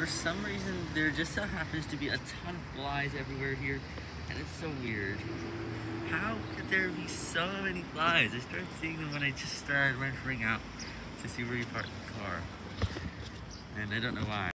for some reason, there just so happens to be a ton of flies everywhere here, and it's so weird. How could there be so many flies? I started seeing them when I just started venturing out to see where you parked the car. And I don't know why.